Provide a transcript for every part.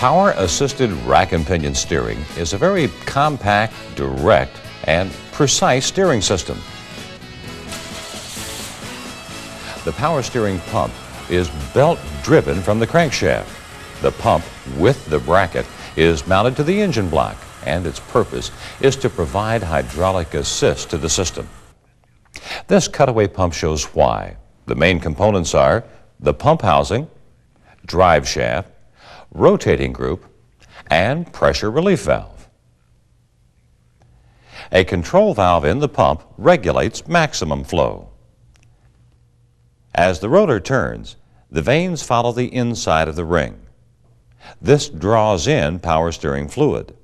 Power-assisted rack and pinion steering is a very compact, direct, and precise steering system. The power steering pump is belt-driven from the crankshaft. The pump with the bracket is mounted to the engine block, and its purpose is to provide hydraulic assist to the system. This cutaway pump shows why. The main components are the pump housing, drive shaft, rotating group, and pressure relief valve. A control valve in the pump regulates maximum flow. As the rotor turns, the vanes follow the inside of the ring. This draws in power steering fluid.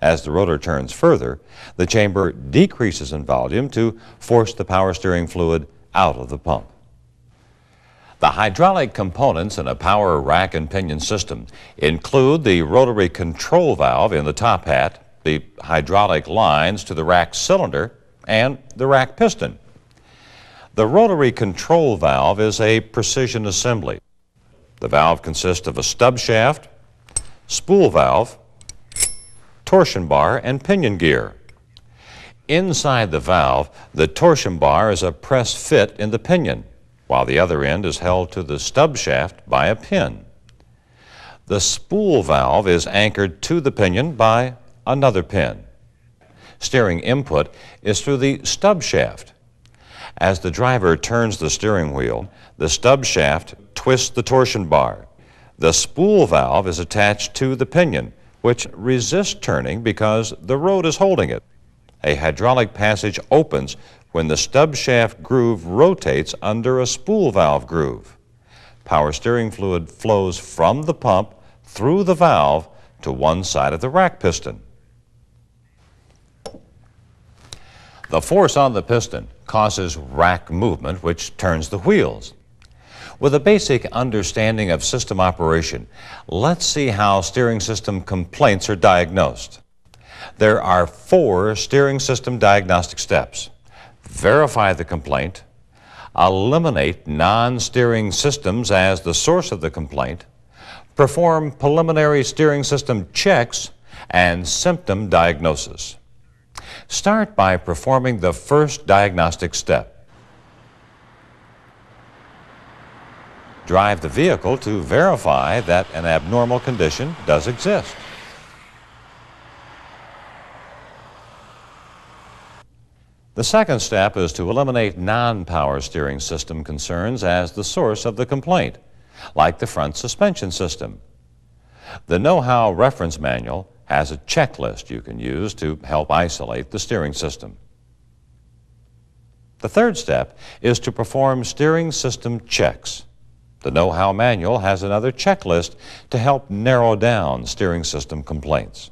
As the rotor turns further, the chamber decreases in volume to force the power steering fluid out of the pump. The hydraulic components in a power rack and pinion system include the rotary control valve in the top hat, the hydraulic lines to the rack cylinder, and the rack piston. The rotary control valve is a precision assembly. The valve consists of a stub shaft, spool valve, torsion bar, and pinion gear. Inside the valve, the torsion bar is a press fit in the pinion, while the other end is held to the stub shaft by a pin. The spool valve is anchored to the pinion by another pin. Steering input is through the stub shaft. As the driver turns the steering wheel, the stub shaft twists the torsion bar. The spool valve is attached to the pinion, which resists turning because the road is holding it. A hydraulic passage opens when the stub shaft groove rotates under a spool valve groove. Power steering fluid flows from the pump through the valve to one side of the rack piston. The force on the piston causes rack movement, which turns the wheels. With a basic understanding of system operation, let's see how steering system complaints are diagnosed. There are four steering system diagnostic steps. Verify the complaint, eliminate non-steering systems as the source of the complaint, perform preliminary steering system checks, and symptom diagnosis. Start by performing the first diagnostic step. Drive the vehicle to verify that an abnormal condition does exist. The second step is to eliminate non-power steering system concerns as the source of the complaint, like the front suspension system. The Know-How Reference Manual has a checklist you can use to help isolate the steering system. The third step is to perform steering system checks. The Know-How Manual has another checklist to help narrow down steering system complaints.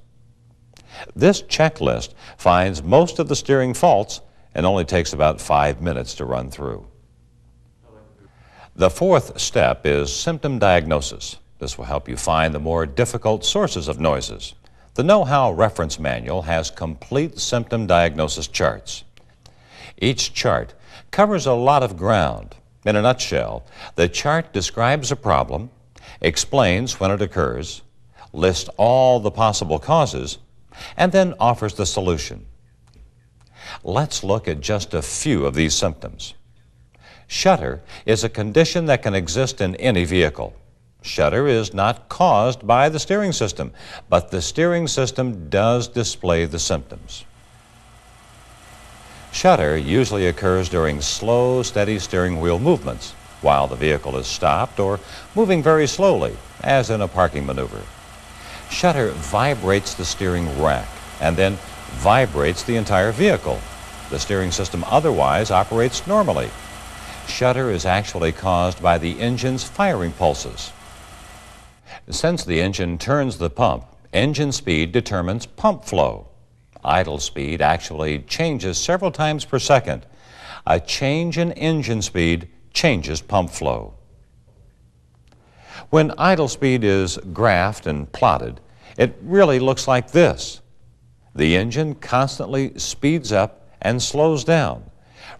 This checklist finds most of the steering faults and only takes about five minutes to run through. The fourth step is symptom diagnosis. This will help you find the more difficult sources of noises. The Know-How Reference Manual has complete symptom diagnosis charts. Each chart covers a lot of ground. In a nutshell, the chart describes a problem, explains when it occurs, lists all the possible causes, and then offers the solution. Let's look at just a few of these symptoms. Shudder is a condition that can exist in any vehicle. Shudder is not caused by the steering system, but the steering system does display the symptoms. Shudder usually occurs during slow, steady steering wheel movements, while the vehicle is stopped or moving very slowly, as in a parking maneuver. Shudder vibrates the steering rack and then vibrates the entire vehicle. The steering system otherwise operates normally. Shudder is actually caused by the engine's firing pulses. Since the engine turns the pump, engine speed determines pump flow. Idle speed actually changes several times per second. A change in engine speed changes pump flow. When idle speed is graphed and plotted, it really looks like this. The engine constantly speeds up and slows down,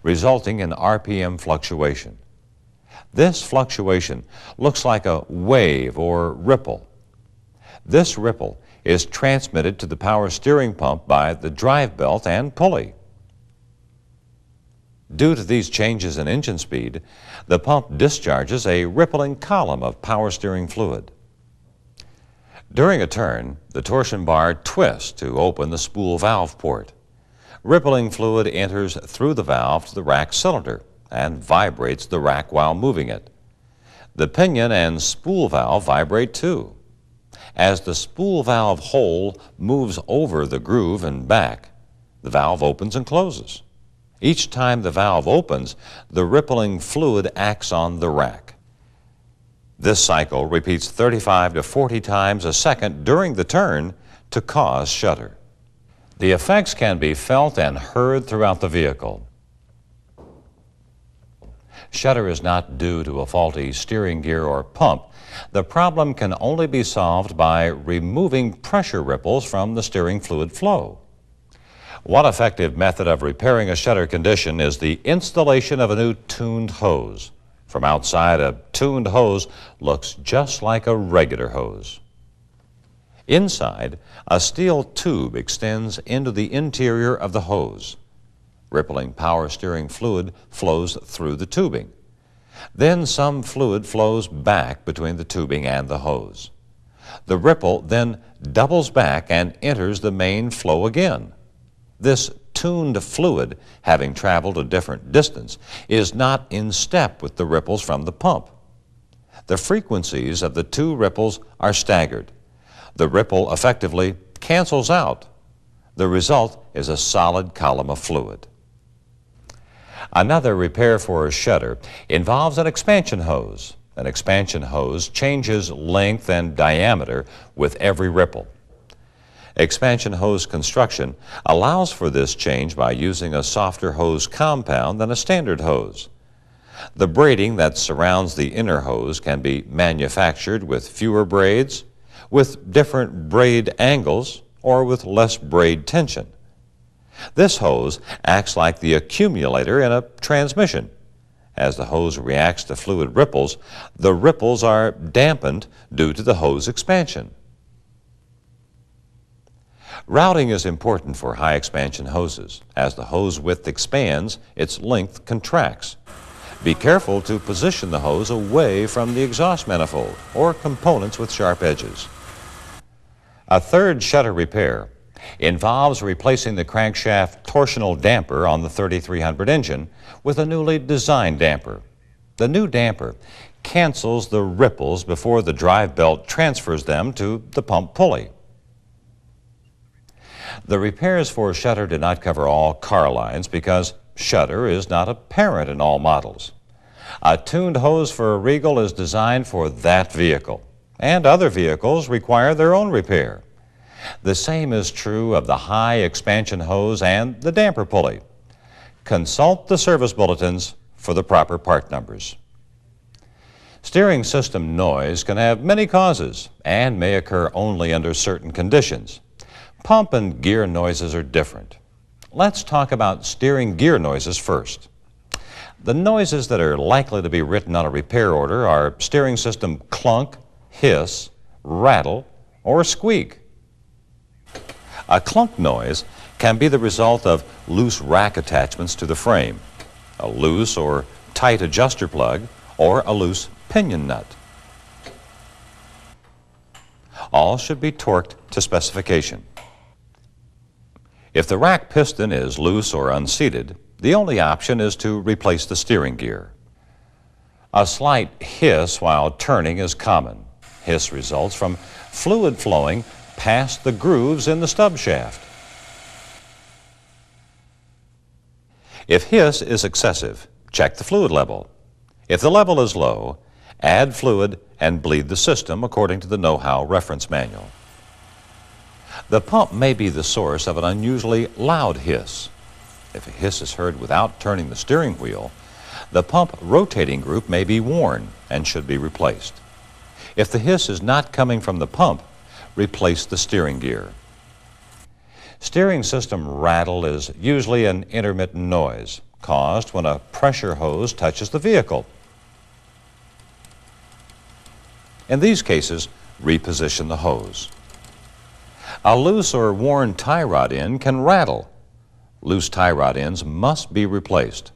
resulting in RPM fluctuation. This fluctuation looks like a wave or ripple. This ripple is transmitted to the power steering pump by the drive belt and pulley. Due to these changes in engine speed, the pump discharges a rippling column of power steering fluid. During a turn, the torsion bar twists to open the spool valve port. Rippling fluid enters through the valve to the rack cylinder and vibrates the rack while moving it. The pinion and spool valve vibrate too. As the spool valve hole moves over the groove and back, the valve opens and closes. Each time the valve opens, the rippling fluid acts on the rack. This cycle repeats 35 to 40 times a second during the turn to cause shudder. The effects can be felt and heard throughout the vehicle. Shudder is not due to a faulty steering gear or pump. The problem can only be solved by removing pressure ripples from the steering fluid flow. One effective method of repairing a shudder condition is the installation of a new tuned hose. From outside, a tuned hose looks just like a regular hose. Inside, a steel tube extends into the interior of the hose. Rippling power steering fluid flows through the tubing. Then some fluid flows back between the tubing and the hose. The ripple then doubles back and enters the main flow again. This tuned fluid, having traveled a different distance, is not in step with the ripples from the pump. The frequencies of the two ripples are staggered. The ripple effectively cancels out. The result is a solid column of fluid. Another repair for a shudder involves an expansion hose. An expansion hose changes length and diameter with every ripple. Expansion hose construction allows for this change by using a softer hose compound than a standard hose. The braiding that surrounds the inner hose can be manufactured with fewer braids, with different braid angles, or with less braid tension. This hose acts like the accumulator in a transmission. As the hose reacts to fluid ripples, the ripples are dampened due to the hose expansion. Routing is important for high expansion hoses. As the hose width expands, its length contracts. Be careful to position the hose away from the exhaust manifold or components with sharp edges. A third shudder repair involves replacing the crankshaft torsional damper on the 3300 engine with a newly designed damper. The new damper cancels the ripples before the drive belt transfers them to the pump pulley. The repairs for shudder did not cover all car lines because shudder is not apparent in all models. A tuned hose for a Regal is designed for that vehicle, and other vehicles require their own repair. The same is true of the high expansion hose and the damper pulley. Consult the service bulletins for the proper part numbers. Steering system noise can have many causes and may occur only under certain conditions. Pump and gear noises are different. Let's talk about steering gear noises first. The noises that are likely to be written on a repair order are steering system clunk, hiss, rattle, or squeak. A clunk noise can be the result of loose rack attachments to the frame, a loose or tight adjuster plug, or a loose pinion nut. All should be torqued to specification. If the rack piston is loose or unseated, the only option is to replace the steering gear. A slight hiss while turning is common. Hiss results from fluid flowing past the grooves in the stub shaft. If hiss is excessive, check the fluid level. If the level is low, add fluid and bleed the system according to the know-how reference manual. The pump may be the source of an unusually loud hiss. If a hiss is heard without turning the steering wheel, the pump rotating group may be worn and should be replaced. If the hiss is not coming from the pump, replace the steering gear. Steering system rattle is usually an intermittent noise caused when a pressure hose touches the vehicle. In these cases, reposition the hose. A loose or worn tie rod end can rattle. Loose tie rod ends must be replaced.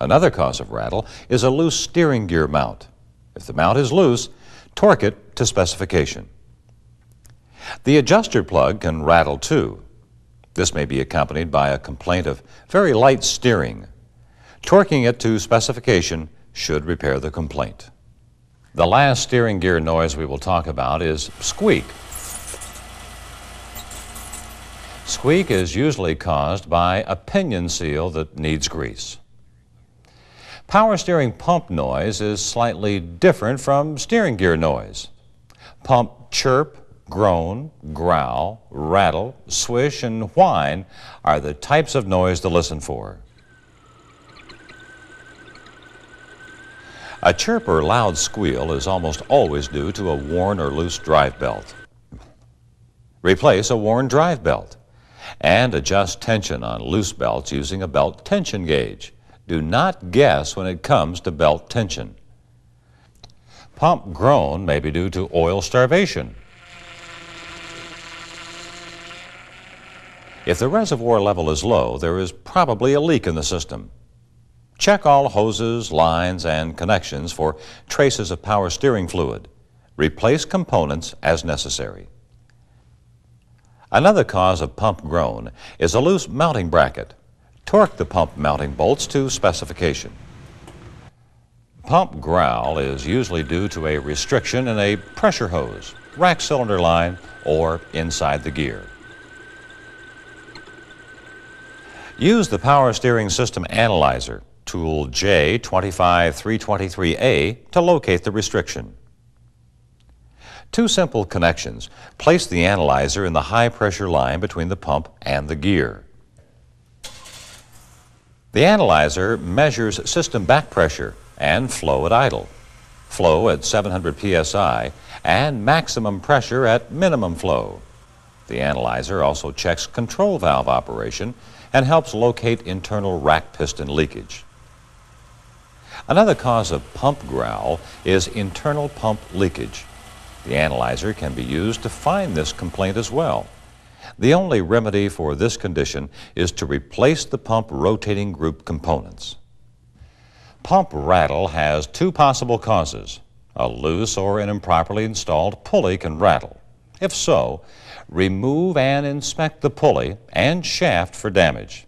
Another cause of rattle is a loose steering gear mount. If the mount is loose, torque it to specification. The adjuster plug can rattle too. This may be accompanied by a complaint of very light steering. Torquing it to specification should repair the complaint. The last steering gear noise we will talk about is squeak. Squeak is usually caused by a pinion seal that needs grease. Power steering pump noise is slightly different from steering gear noise. Pump chirp, groan, growl, rattle, swish, and whine are the types of noise to listen for. A chirp or loud squeal is almost always due to a worn or loose drive belt. Replace a worn drive belt and adjust tension on loose belts using a belt tension gauge. Do not guess when it comes to belt tension. Pump groan may be due to oil starvation. If the reservoir level is low, there is probably a leak in the system. Check all hoses, lines, and connections for traces of power steering fluid. Replace components as necessary. Another cause of pump groan is a loose mounting bracket. Torque the pump mounting bolts to specification. Pump growl is usually due to a restriction in a pressure hose, rack cylinder line, or inside the gear. Use the Power Steering System Analyzer, tool J25323A, to locate the restriction. Two simple connections. Place the analyzer in the high pressure line between the pump and the gear. The analyzer measures system back pressure and flow at idle, flow at 700 psi, and maximum pressure at minimum flow. The analyzer also checks control valve operation and helps locate internal rack piston leakage. Another cause of pump growl is internal pump leakage. The analyzer can be used to find this complaint as well. The only remedy for this condition is to replace the pump rotating group components. Pump rattle has two possible causes. A loose or an improperly installed pulley can rattle. If so, remove and inspect the pulley and shaft for damage.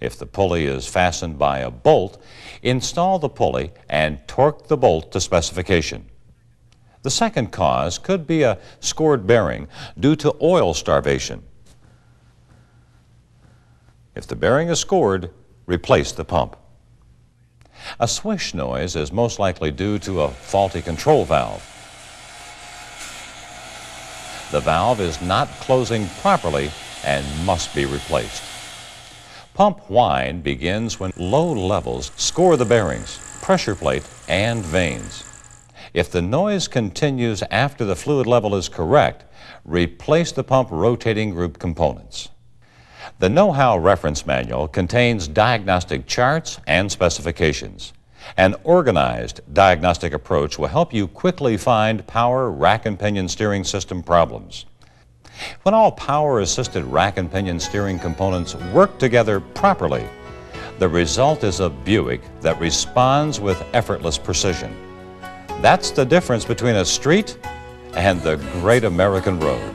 If the pulley is fastened by a bolt, install the pulley and torque the bolt to specification. The second cause could be a scored bearing due to oil starvation. If the bearing is scored, replace the pump. A swish noise is most likely due to a faulty control valve. The valve is not closing properly and must be replaced. Pump whine begins when low levels score the bearings, pressure plate, and vanes. If the noise continues after the fluid level is correct, replace the pump rotating group components. The Know-How Reference Manual contains diagnostic charts and specifications. An organized diagnostic approach will help you quickly find power rack and pinion steering system problems. When all power-assisted rack and pinion steering components work together properly, the result is a Buick that responds with effortless precision. That's the difference between a street and the great American road.